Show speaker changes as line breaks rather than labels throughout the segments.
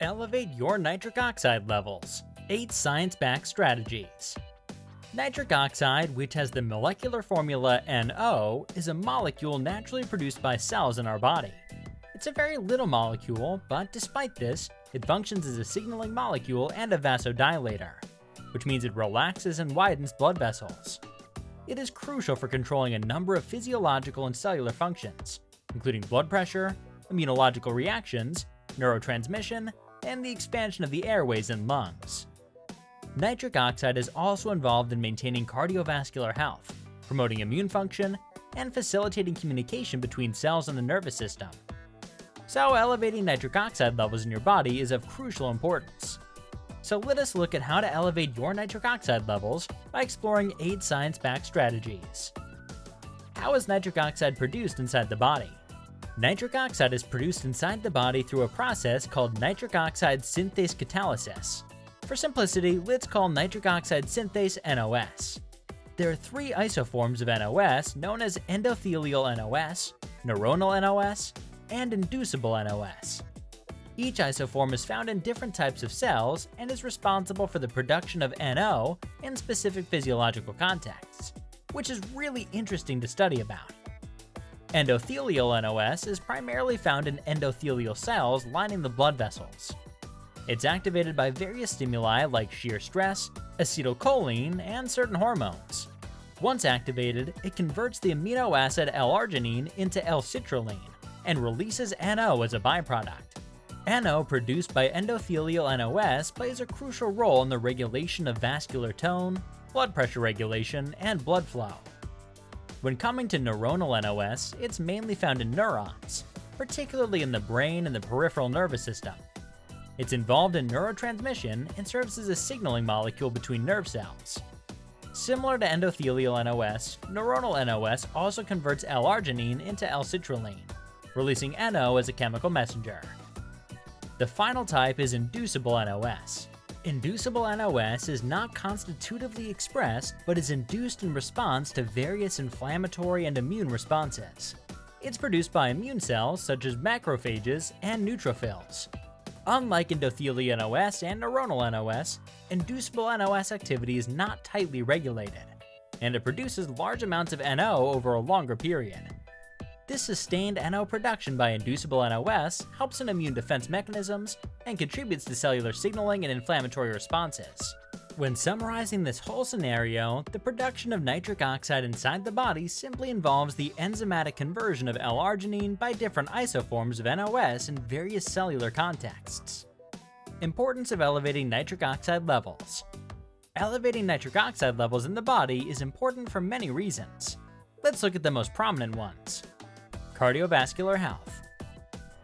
Elevate your nitric oxide levels. 8 science backed strategies. Nitric oxide, which has the molecular formula NO, is a molecule naturally produced by cells in our body. It's a very little molecule, but despite this, it functions as a signaling molecule and a vasodilator, which means it relaxes and widens blood vessels. It is crucial for controlling a number of physiological and cellular functions, including blood pressure, immunological reactions, neurotransmission, and the expansion of the airways and lungs. Nitric oxide is also involved in maintaining cardiovascular health, promoting immune function, and facilitating communication between cells in the nervous system. So, elevating nitric oxide levels in your body is of crucial importance. So, let us look at how to elevate your nitric oxide levels by exploring 8 science backed strategies. How is nitric oxide produced inside the body? Nitric oxide is produced inside the body through a process called nitric oxide synthase catalysis. For simplicity, let's call nitric oxide synthase NOS. There are three isoforms of NOS known as endothelial NOS, neuronal NOS, and inducible NOS. Each isoform is found in different types of cells and is responsible for the production of NO in specific physiological contexts, which is really interesting to study about. Endothelial NOS is primarily found in endothelial cells lining the blood vessels. It's activated by various stimuli like shear stress, acetylcholine, and certain hormones. Once activated, it converts the amino acid L-arginine into L-citrulline and releases NO as a byproduct. NO produced by endothelial NOS plays a crucial role in the regulation of vascular tone, blood pressure regulation, and blood flow. When coming to neuronal NOS, it's mainly found in neurons, particularly in the brain and the peripheral nervous system. It's involved in neurotransmission and serves as a signaling molecule between nerve cells. Similar to endothelial NOS, neuronal NOS also converts L-arginine into L-citrulline, releasing NO as a chemical messenger. The final type is inducible NOS, Inducible NOS is not constitutively expressed, but is induced in response to various inflammatory and immune responses. It's produced by immune cells such as macrophages and neutrophils. Unlike endothelial NOS and neuronal NOS, inducible NOS activity is not tightly regulated, and it produces large amounts of NO over a longer period. This sustained NO production by inducible NOS helps in immune defense mechanisms and contributes to cellular signaling and inflammatory responses. When summarizing this whole scenario, the production of nitric oxide inside the body simply involves the enzymatic conversion of L-arginine by different isoforms of NOS in various cellular contexts. Importance of elevating nitric oxide levels. Elevating nitric oxide levels in the body is important for many reasons. Let's look at the most prominent ones. Cardiovascular health.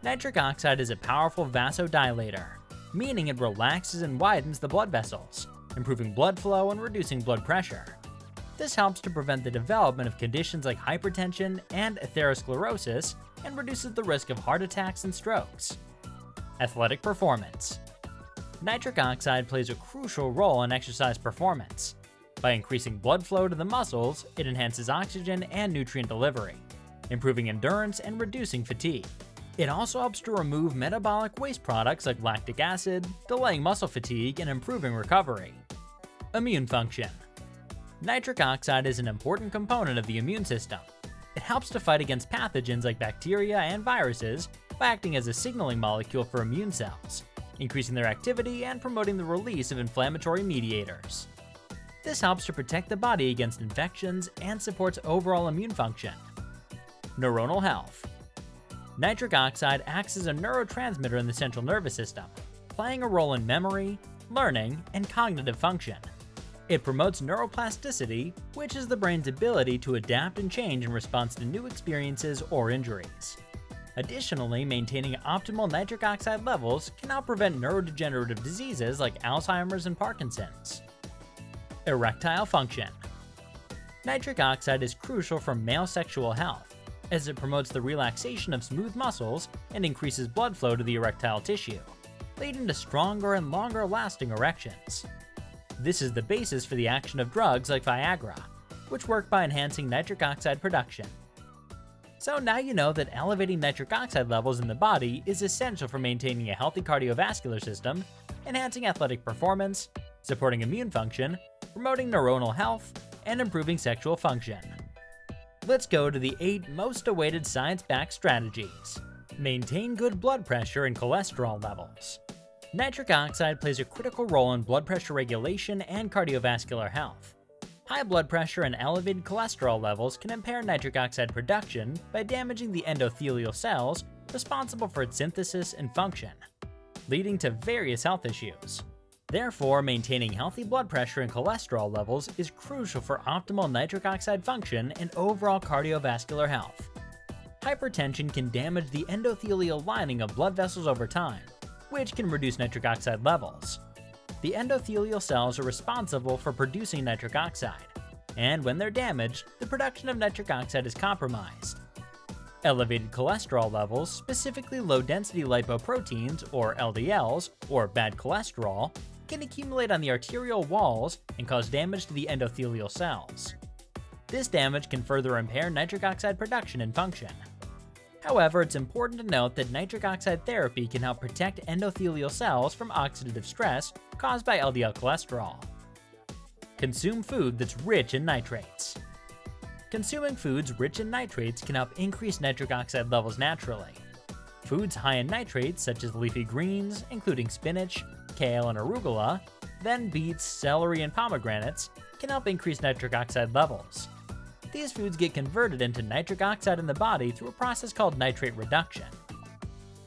Nitric oxide is a powerful vasodilator, meaning it relaxes and widens the blood vessels, improving blood flow and reducing blood pressure. This helps to prevent the development of conditions like hypertension and atherosclerosis and reduces the risk of heart attacks and strokes. Athletic performance. Nitric oxide plays a crucial role in exercise performance. By increasing blood flow to the muscles, it enhances oxygen and nutrient delivery improving endurance and reducing fatigue. It also helps to remove metabolic waste products like lactic acid, delaying muscle fatigue and improving recovery. Immune function. Nitric oxide is an important component of the immune system. It helps to fight against pathogens like bacteria and viruses by acting as a signaling molecule for immune cells, increasing their activity and promoting the release of inflammatory mediators. This helps to protect the body against infections and supports overall immune function. Neuronal health. Nitric oxide acts as a neurotransmitter in the central nervous system, playing a role in memory, learning, and cognitive function. It promotes neuroplasticity, which is the brain's ability to adapt and change in response to new experiences or injuries. Additionally, maintaining optimal nitric oxide levels can help prevent neurodegenerative diseases like Alzheimer's and Parkinson's. Erectile function. Nitric oxide is crucial for male sexual health, as it promotes the relaxation of smooth muscles and increases blood flow to the erectile tissue, leading to stronger and longer lasting erections. This is the basis for the action of drugs like Viagra, which work by enhancing nitric oxide production. So now you know that elevating nitric oxide levels in the body is essential for maintaining a healthy cardiovascular system, enhancing athletic performance, supporting immune function, promoting neuronal health, and improving sexual function. Let's go to the 8 most awaited science-backed strategies. Maintain good blood pressure and cholesterol levels. Nitric oxide plays a critical role in blood pressure regulation and cardiovascular health. High blood pressure and elevated cholesterol levels can impair nitric oxide production by damaging the endothelial cells responsible for its synthesis and function, leading to various health issues. Therefore, maintaining healthy blood pressure and cholesterol levels is crucial for optimal nitric oxide function and overall cardiovascular health. Hypertension can damage the endothelial lining of blood vessels over time, which can reduce nitric oxide levels. The endothelial cells are responsible for producing nitric oxide, and when they're damaged, the production of nitric oxide is compromised. Elevated cholesterol levels, specifically low density lipoproteins or LDLs, or bad cholesterol, can accumulate on the arterial walls and cause damage to the endothelial cells. This damage can further impair nitric oxide production and function. However, it's important to note that nitric oxide therapy can help protect endothelial cells from oxidative stress caused by LDL cholesterol. Consume food that's rich in nitrates. Consuming foods rich in nitrates can help increase nitric oxide levels naturally. Foods high in nitrates, such as leafy greens, including spinach, kale, and arugula, then beets, celery, and pomegranates, can help increase nitric oxide levels. These foods get converted into nitric oxide in the body through a process called nitrate reduction.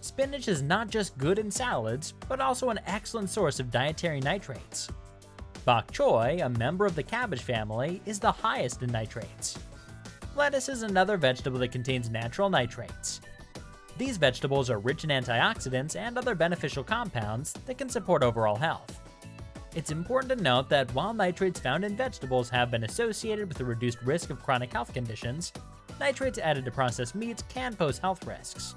Spinach is not just good in salads, but also an excellent source of dietary nitrates. Bok choy, a member of the cabbage family, is the highest in nitrates. Lettuce is another vegetable that contains natural nitrates. These vegetables are rich in antioxidants and other beneficial compounds that can support overall health. It's important to note that while nitrates found in vegetables have been associated with a reduced risk of chronic health conditions, nitrates added to processed meats can pose health risks.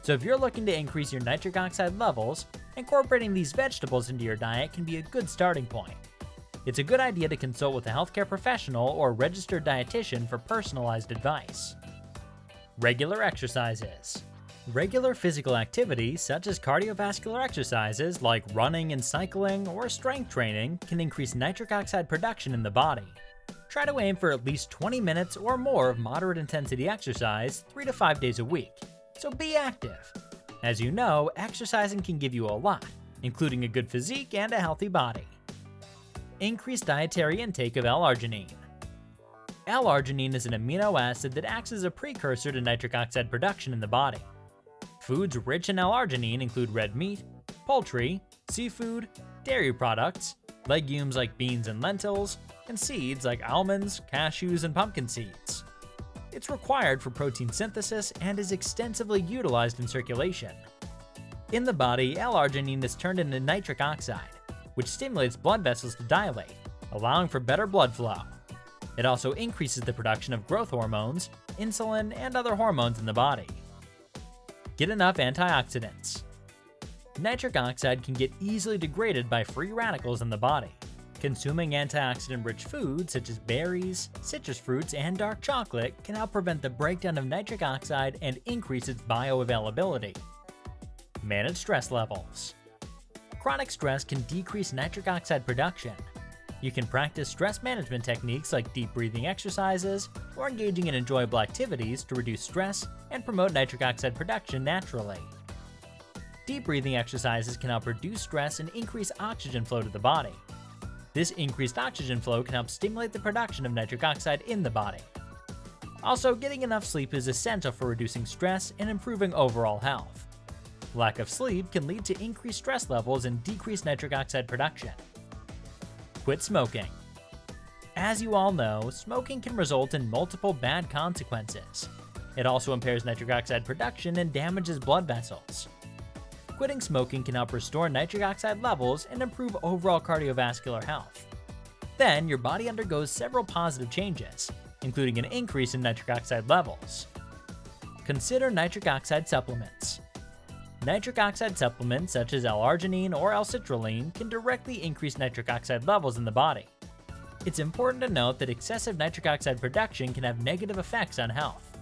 So if you're looking to increase your nitric oxide levels, incorporating these vegetables into your diet can be a good starting point. It's a good idea to consult with a healthcare professional or registered dietitian for personalized advice. Regular exercises. Regular physical activity, such as cardiovascular exercises like running and cycling or strength training, can increase nitric oxide production in the body. Try to aim for at least 20 minutes or more of moderate intensity exercise 3 to 5 days a week, so be active. As you know, exercising can give you a lot, including a good physique and a healthy body. Increase dietary intake of L-arginine. L-arginine is an amino acid that acts as a precursor to nitric oxide production in the body. Foods rich in L-arginine include red meat, poultry, seafood, dairy products, legumes like beans and lentils, and seeds like almonds, cashews, and pumpkin seeds. It's required for protein synthesis and is extensively utilized in circulation. In the body, L-arginine is turned into nitric oxide, which stimulates blood vessels to dilate, allowing for better blood flow. It also increases the production of growth hormones, insulin, and other hormones in the body. Get enough antioxidants. Nitric oxide can get easily degraded by free radicals in the body. Consuming antioxidant-rich foods such as berries, citrus fruits, and dark chocolate can help prevent the breakdown of nitric oxide and increase its bioavailability. Manage stress levels. Chronic stress can decrease nitric oxide production. You can practice stress management techniques like deep breathing exercises or engaging in enjoyable activities to reduce stress and promote nitric oxide production naturally. Deep breathing exercises can help reduce stress and increase oxygen flow to the body. This increased oxygen flow can help stimulate the production of nitric oxide in the body. Also, getting enough sleep is essential for reducing stress and improving overall health. Lack of sleep can lead to increased stress levels and decreased nitric oxide production. Quit smoking. As you all know, smoking can result in multiple bad consequences. It also impairs nitric oxide production and damages blood vessels. Quitting smoking can help restore nitric oxide levels and improve overall cardiovascular health. Then, your body undergoes several positive changes, including an increase in nitric oxide levels. Consider nitric oxide supplements. Nitric oxide supplements such as L-arginine or L-citrulline can directly increase nitric oxide levels in the body. It's important to note that excessive nitric oxide production can have negative effects on health.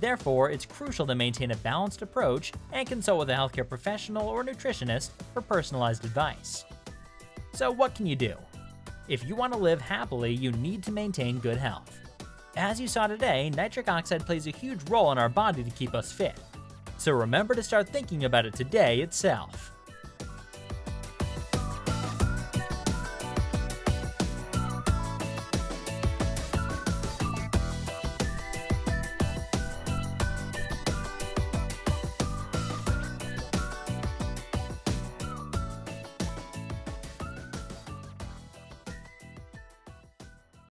Therefore, it's crucial to maintain a balanced approach and consult with a healthcare professional or nutritionist for personalized advice. So, what can you do? If you want to live happily, you need to maintain good health. As you saw today, nitric oxide plays a huge role in our body to keep us fit. So remember to start thinking about it today itself.